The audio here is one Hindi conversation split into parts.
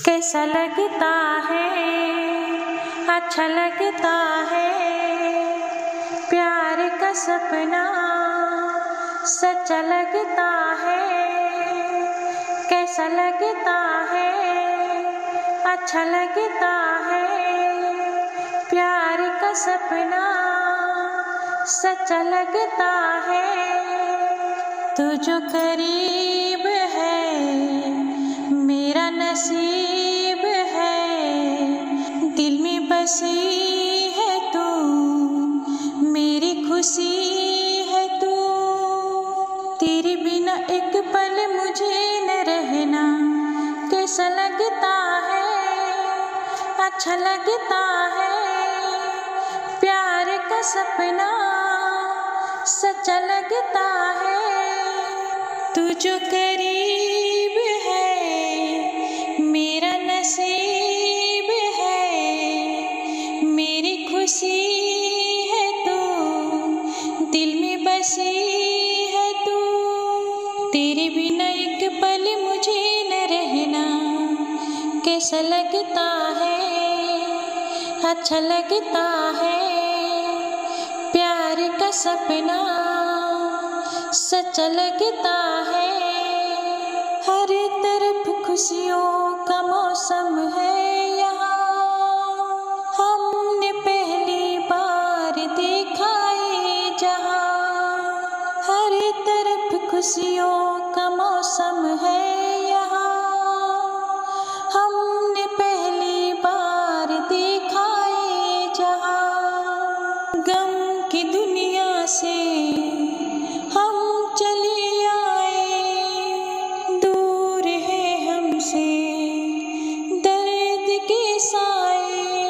कैसा लगता है? अच्छा लगता है। प्यार का सपना सच्चा लगता है। कैसा लगता है? अच्छा लगता है। प्यार का सपना सच्चा लगता है। तू जो करीब है, मेरा नसीब बसी है तू, मेरी खुशी है तू। तेरे बिना एक पल मुझे न रहना, कैसा लगता है अच्छा लगता है। प्यार का सपना सच्चा लगता है, तू जो करीब तेरे बिना एक पल मुझे न रहना। कैसा लगता है? अच्छा लगता है। प्यार का सपना सच लगता है। हर तरफ़ खुशियों का मौसम है यहाँ। हमने पहली बार देखा ये जहाँ। गम की दुनिया से हम चले आए। दूर है हमसे दर्द के साए।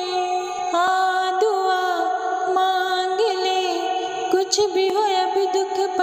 आ दुआ मांग ले, कुछ भी हो दुख